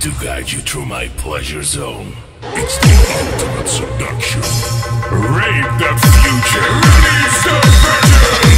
to guide you through my pleasure zone. It's the ultimate seduction. Rape the future. Release the vengeance.